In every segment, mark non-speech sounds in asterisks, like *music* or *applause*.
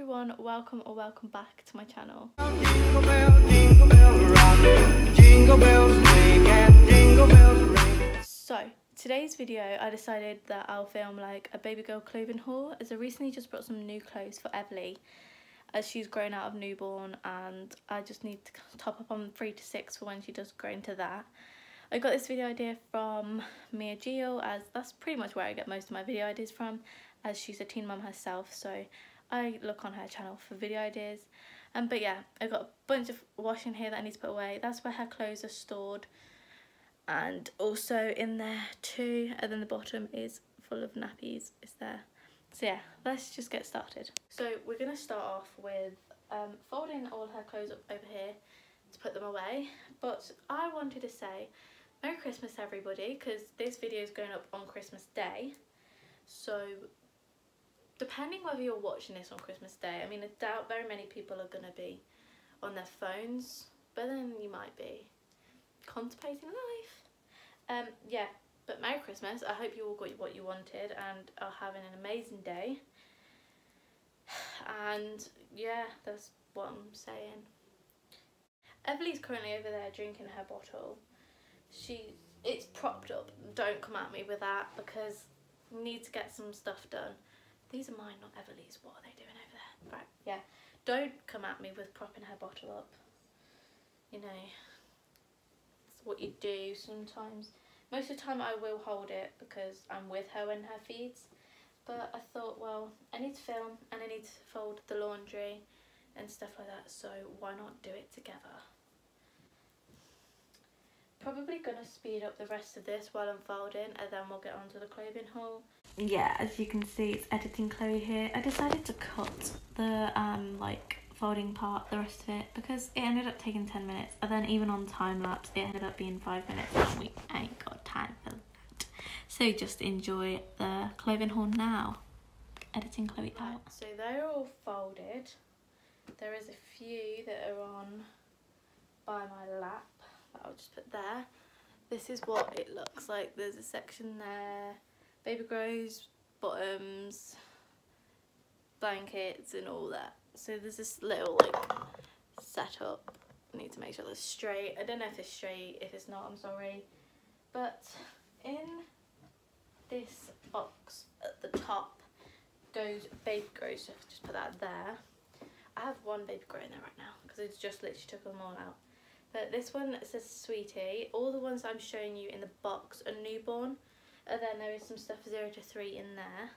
everyone, welcome or welcome back to my channel. So, today's video I decided that I'll film like a baby girl clothing haul as I recently just brought some new clothes for Everly as she's grown out of newborn and I just need to top up on 3 to 6 for when she does grow into that. I got this video idea from Mia Geo as that's pretty much where I get most of my video ideas from as she's a teen mum herself so I look on her channel for video ideas. Um, but yeah, I've got a bunch of washing here that I need to put away. That's where her clothes are stored. And also in there too. And then the bottom is full of nappies. Is there. So yeah, let's just get started. So we're going to start off with um, folding all her clothes up over here to put them away. But I wanted to say Merry Christmas everybody because this video is going up on Christmas Day. So depending whether you're watching this on Christmas Day, I mean, I doubt very many people are going to be on their phones, but then you might be contemplating life. Um, yeah, but Merry Christmas. I hope you all got what you wanted and are having an amazing day. And yeah, that's what I'm saying. Everly's currently over there drinking her bottle. She, it's propped up. Don't come at me with that because need to get some stuff done. These are mine, not Everly's. What are they doing over there? Right, yeah. Don't come at me with propping her bottle up. You know, it's what you do sometimes. Most of the time I will hold it because I'm with her when her feeds. But I thought, well, I need to film and I need to fold the laundry and stuff like that. So why not do it together? Probably going to speed up the rest of this while I'm folding and then we'll get on to the clothing haul yeah as you can see it's editing Chloe here. I decided to cut the um like folding part the rest of it because it ended up taking 10 minutes and then even on time lapse it ended up being 5 minutes and we ain't got time for that. So just enjoy the clothing haul now. Editing Chloe out. so they're all folded. There is a few that are on by my lap that I'll just put there. This is what it looks like. There's a section there baby grows, bottoms, blankets and all that. So there's this little like setup. I need to make sure that's straight. I don't know if it's straight, if it's not, I'm sorry. But in this box at the top goes baby grows, so just put that there. I have one baby grow in there right now because it's just literally took them all out. But this one says sweetie. All the ones I'm showing you in the box are newborn. And then there is some stuff 0 to 3 in there.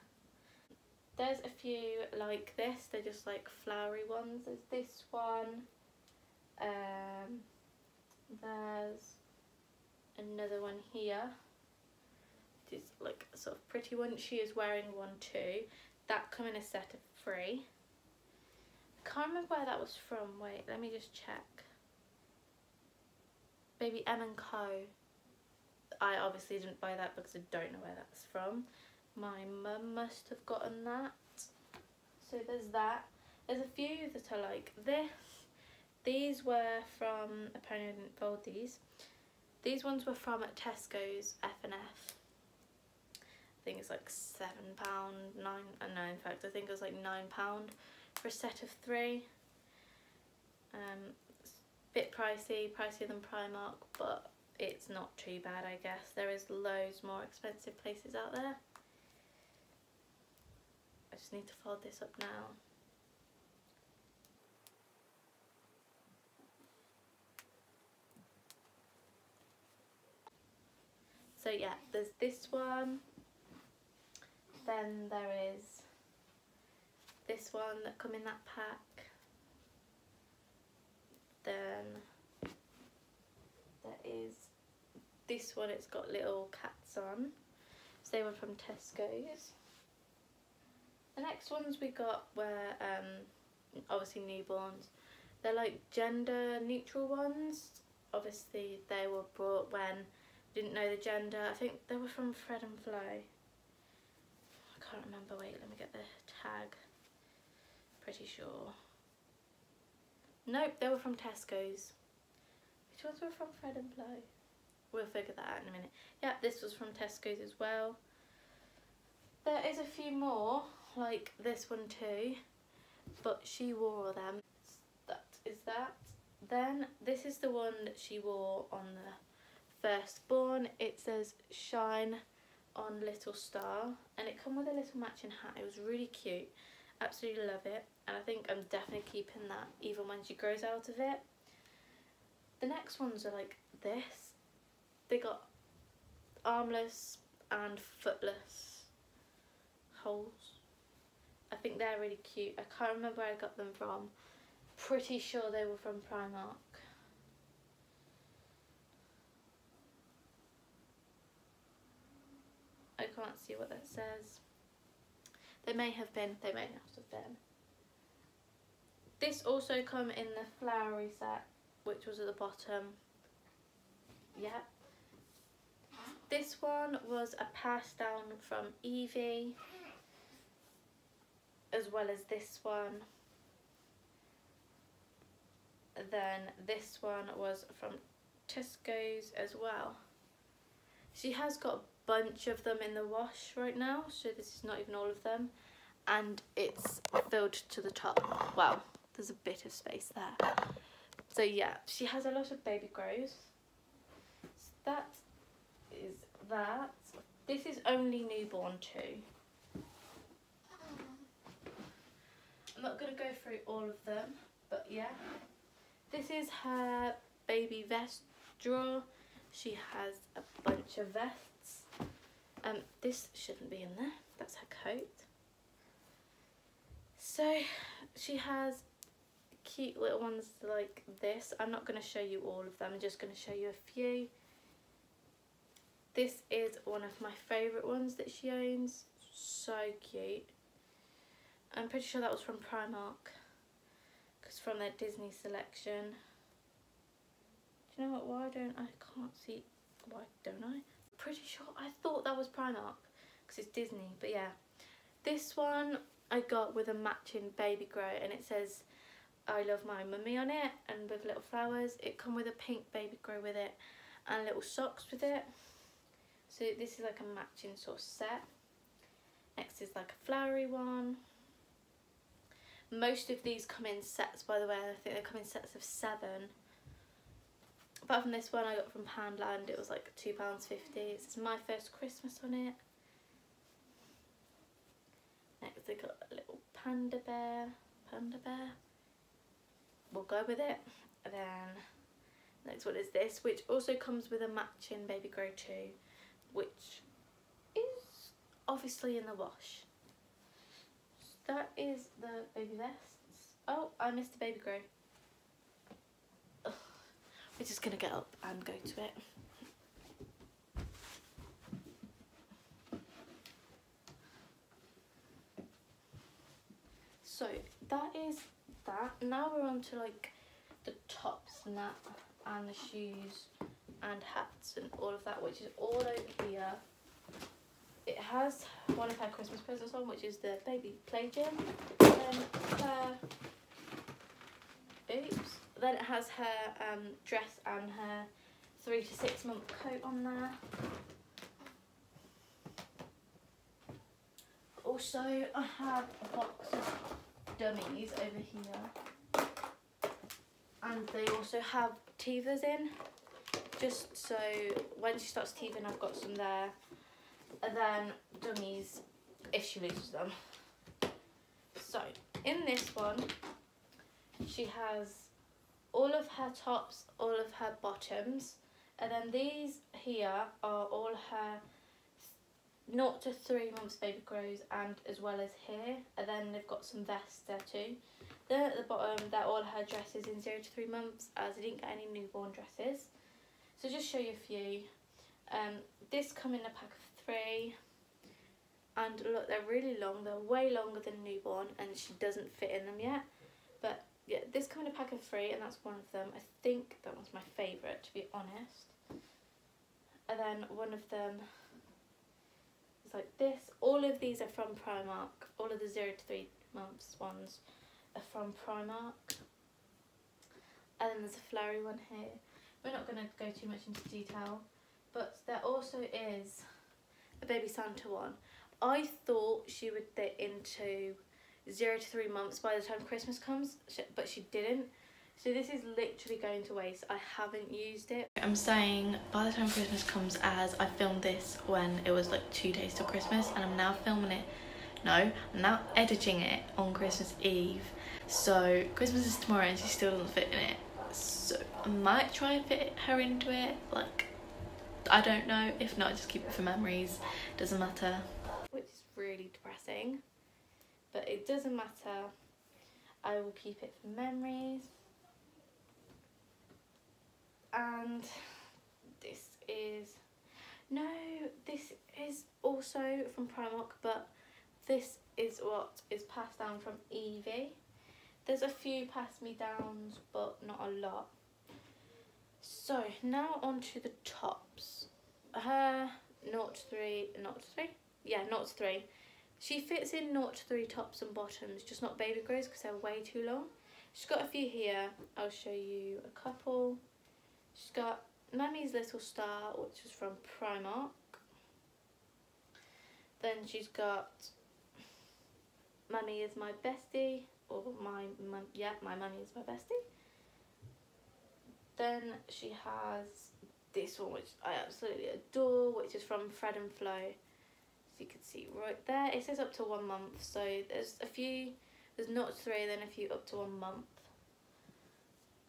There's a few like this, they're just like flowery ones. There's this one. Um, there's another one here. It's like a sort of pretty one. She is wearing one too. That come in a set of three. I can't remember where that was from. Wait, let me just check. Baby M and Co. I obviously didn't buy that because I don't know where that's from. My mum must have gotten that. So there's that. There's a few that are like this. These were from, apparently I didn't fold these. These ones were from Tesco's F&F. I think it's like £7, nine, uh, no in fact I think it was like £9 for a set of three. Um, bit pricey, pricier than Primark, but it's not too bad I guess. There is loads more expensive places out there. I just need to fold this up now. So yeah, there's this one. Then there is this one that come in that pack. Then there is this one it's got little cats on. So they were from Tesco's. The next ones we got were um, obviously newborns. They're like gender neutral ones. Obviously they were brought when didn't know the gender. I think they were from Fred and Flo. I can't remember. Wait, let me get the tag. Pretty sure. Nope, they were from Tesco's. Which ones were from Fred and Flo? We'll figure that out in a minute. Yeah, this was from Tesco's as well. There is a few more, like this one too. but she wore them. That is that. Then this is the one that she wore on the firstborn. It says shine on little star and it come with a little matching hat. It was really cute. Absolutely love it and I think I'm definitely keeping that even when she grows out of it. The next ones are like this. They got armless and footless holes. I think they're really cute. I can't remember where I got them from. Pretty sure they were from Primark. I can't see what that says. They may have been, they may not have been. This also come in the flowery set, which was at the bottom. Yeah. This one was a pass down from Evie, as well as this one. Then this one was from Tesco's as well. She has got a bunch of them in the wash right now, so this is not even all of them. And it's filled to the top. Wow, there's a bit of space there. So yeah, she has a lot of baby grows. So that is that. This is only newborn too. I'm not going to go through all of them, but yeah. This is her baby vest drawer. She has a bunch of vests. Um, this shouldn't be in there. That's her coat. So she has cute little ones like this. I'm not going to show you all of them. I'm just going to show you a few. This is one of my favourite ones that she owns. So cute. I'm pretty sure that was from Primark. Because from their Disney selection. Do you know what? Why don't I can't see? Why don't I? Pretty sure I thought that was Primark because it's Disney. But yeah, this one I got with a matching baby grow, and it says "I love my mummy" on it, and with little flowers. It come with a pink baby grow with it, and little socks with it. So this is like a matching sort of set. Next is like a flowery one. Most of these come in sets, by the way. I think they come in sets of seven. Apart from this one I got from Poundland, it was like £2.50. This is my first Christmas on it. Next I got a little panda bear. Panda bear. We'll go with it. And then next one is this, which also comes with a matching Baby Grow 2, which is obviously in the wash. That is the baby vests. Oh, I missed the Baby Grow. Ugh. We're just gonna get up and go to it. So that is that. Now we're on to like the tops and that and the shoes and hats and all of that which is all over here. It has one of her Christmas presents on which is the baby play gym. Then her oops. Then it has her um, dress and her three to six month coat on there. Also, I have a box of dummies over here. And they also have teethers in. Just so when she starts teething, I've got some there. And then dummies if she loses them. So, in this one, she has all of her tops, all of her bottoms, and then these here are all her not to three months baby grows and as well as here and then they've got some vests there too then at the bottom they're all her dresses in zero to three months as I didn't get any newborn dresses so just show you a few. Um this come in a pack of three. And look they're really long. They're way longer than newborn and she doesn't fit in them yet. But yeah this come in a pack of three and that's one of them. I think that was my favourite to be honest. And then one of them is like this. All of these are from Primark. All of the zero to three months ones are from Primark. And then there's a flowery one here we're not going to go too much into detail but there also is a baby Santa one I thought she would fit into zero to three months by the time Christmas comes, but she didn't. So this is literally going to waste. I haven't used it. I'm saying by the time Christmas comes as I filmed this when it was like two days till Christmas and I'm now filming it. No, I'm now editing it on Christmas Eve. So Christmas is tomorrow and she still doesn't fit in it. So I might try and fit her into it. Like I don't know. If not, just keep it for memories. Doesn't matter. Which is really depressing. But it doesn't matter. I will keep it for memories. And this is no, this is also from Primark, but this is what is passed down from Evie. There's a few pass me downs, but not a lot. So now on to the tops. Her not three, not three, yeah, not three. She fits in not three tops and bottoms, just not baby grows because they're way too long. She's got a few here. I'll show you a couple. She's got Mummy's Little Star, which is from Primark. Then she's got Mummy is my bestie, or my mum, yeah, my mummy is my bestie. Then she has this one, which I absolutely adore, which is from Fred and Flo. As you can see right there, it says up to one month, so there's a few, there's not three, then a few up to one month.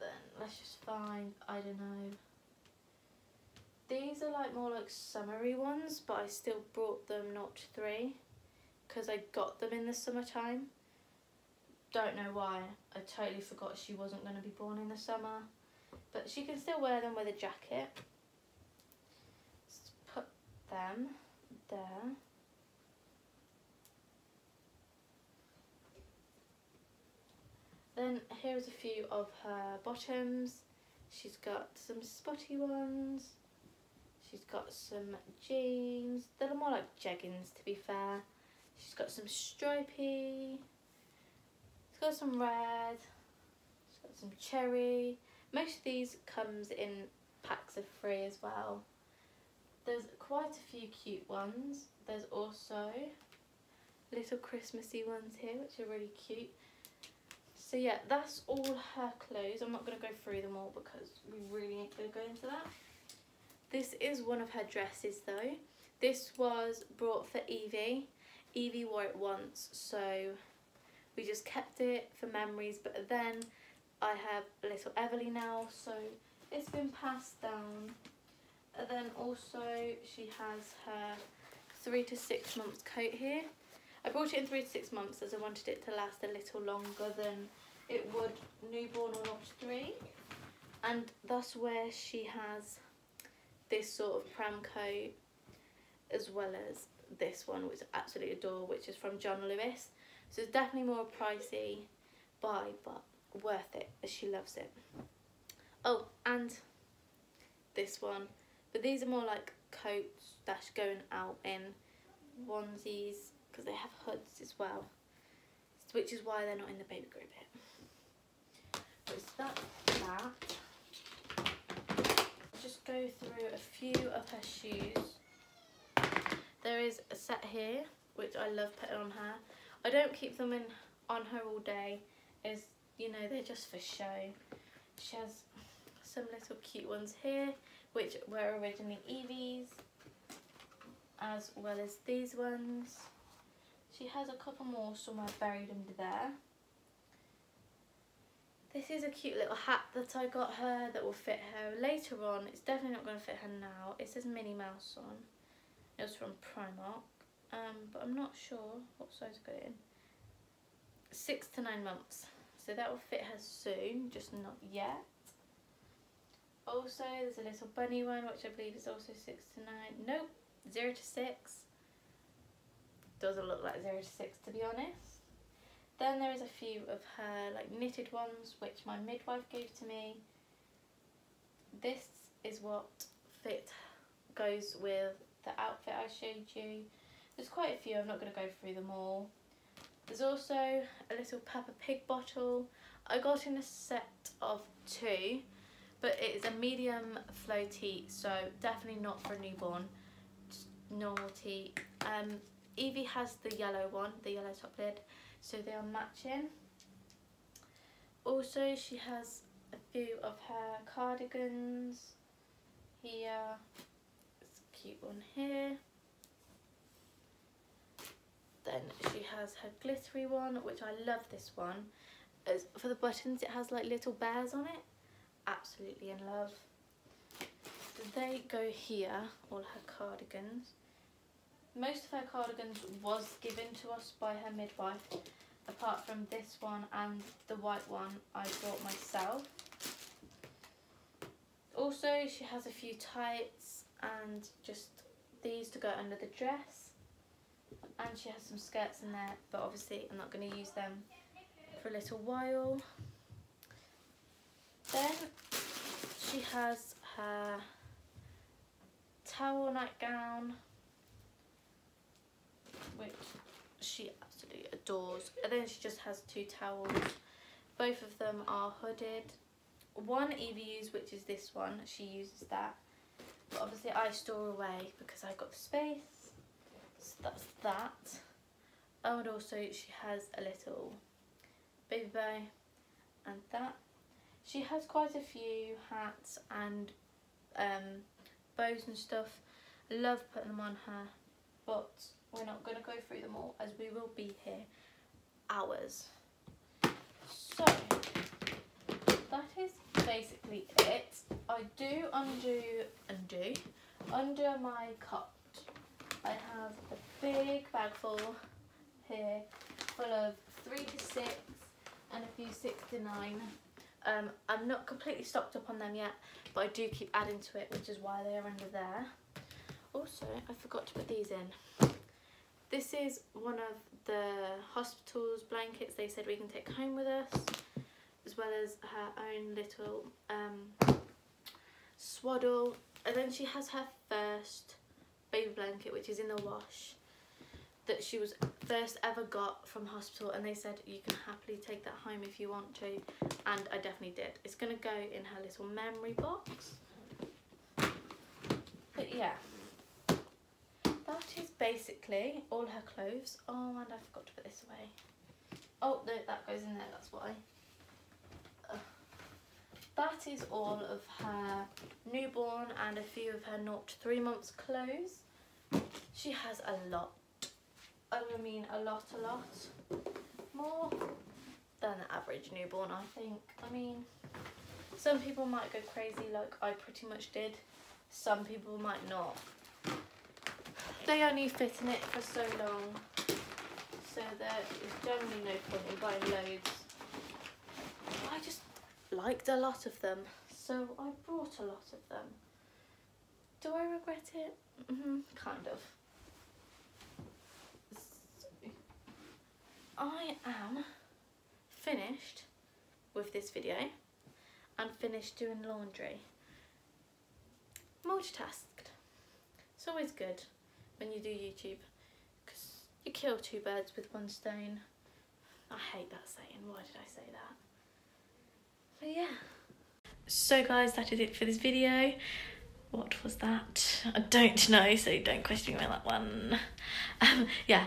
Then let's just find, I don't know. These are like more like summery ones, but I still brought them not three because I got them in the summertime. Don't know why. I totally forgot she wasn't going to be born in the summer. But she can still wear them with a jacket. Let's put them there. Then here's a few of her bottoms. She's got some spotty ones. She's got some jeans. They're more like jeggings to be fair. She's got some stripy. She's got some red. She's got some cherry. Most of these comes in packs of three as well. There's quite a few cute ones. There's also little Christmassy ones here, which are really cute. So yeah, that's all her clothes. I'm not going to go through them all because we really ain't going to go into that. This is one of her dresses though. This was brought for Evie. Evie wore it once, so we just kept it for memories. But then I have little Everly now, so it's been passed down. And then also she has her three to six months coat here. I bought it in three to six months as I wanted it to last a little longer than it would newborn or not three. And that's where she has this sort of pram coat as well as this one which I absolutely adore which is from John Lewis so it's definitely more pricey buy but worth it as she loves it. Oh and this one. But these are more like coats that's going out in onesies because they have hoods as well. Which is why they're not in the baby group bit so that's that. Just go through a few of her shoes. There is a set here, which I love putting on her. I don't keep them in on her all day, is you know, they're just for show. She has some little cute ones here, which were originally Evie's, as well as these ones. She has a couple more somewhere buried under there. This is a cute little hat that I got her that will fit her later on. It's definitely not going to fit her now. It says Minnie Mouse on. It was from Primark. Um, but I'm not sure what size I got it in. Six to nine months. So that will fit her soon, just not yet. Also, there's a little bunny one, which I believe is also six to nine. Nope, zero to six. Doesn't look like zero to six, to be honest. Then there is a few of her like knitted ones which my midwife gave to me. This is what fit goes with the outfit I showed you. There's quite a few, I'm not going to go through them all. There's also a little Peppa Pig bottle. I got in a set of two, but it is a medium floaty, so definitely not for a newborn. Just normal tea. Um, Evie has the yellow one, the yellow top lid. so they are matching. Also, she has a few of her cardigans here. It's a cute one here. Then she has her glittery one, which I love this one. As for the buttons, it has like little bears on it. Absolutely in love. They go here, all her cardigans. Most of her cardigans was given to us by her midwife, apart from this one and the white one I bought myself. Also, she has a few tights and just these to go under the dress. And she has some skirts in there, but obviously I'm not going to use them for a little while. Then she has her towel nightgown, which she absolutely adores. And then she just has two towels. Both of them are hooded. One Evie which is this one. She uses that. But obviously I store away because I've got the space. So that's that. Oh, and also she has a little baby bow and that. She has quite a few hats and um, bows and stuff. I love putting them on her, but we're not going to go through them all as we will be here hours. So, that is basically it. I do undo, undo, under my cot. I have a big bag full here full of three to six and a few six to nine. Um, I'm not completely stocked up on them yet, but I do keep adding to it, which is why they are under there. Also, I forgot to put these in. This is one of the hospital's blankets they said we can take home with us, as well as her own little um, swaddle. And then she has her first baby blanket, which is in the wash, that she was first ever got from hospital. And they said you can happily take that home if you want to. And I definitely did. It's going to go in her little memory box. But yeah that is basically all her clothes. Oh, and I forgot to put this away. Oh, no, that goes in there, that's why. That is all of her newborn and a few of her 0 to 3 months clothes. She has a lot. Oh, I mean, a lot, a lot. More than the average newborn, I think. I mean, some people might go crazy like I pretty much did. Some people might not they only fit in it for so long so there is generally no point in buying loads liked a lot of them so I brought a lot of them do I regret it? Mm -hmm, kind of I am finished with this video and finished doing laundry multitasked it's always good when you do YouTube because you kill two birds with one stone. I hate that saying, why did I say that? But yeah. So guys, that is it for this video. What was that? I don't know, so don't question me on that one. *laughs* Um, yeah.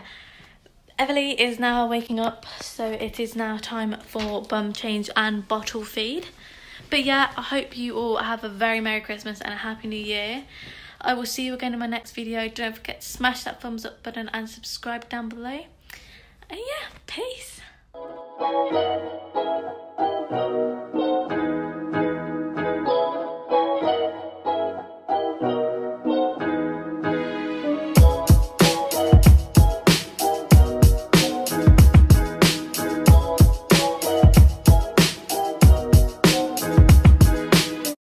Everly is now waking up, so it is now time for bum change and bottle feed. But yeah, I hope you all have a very Merry Christmas and a Happy New Year. I will see you again in my next video. Don't forget to smash that thumbs up button and subscribe down below. And yeah, peace. Thank you.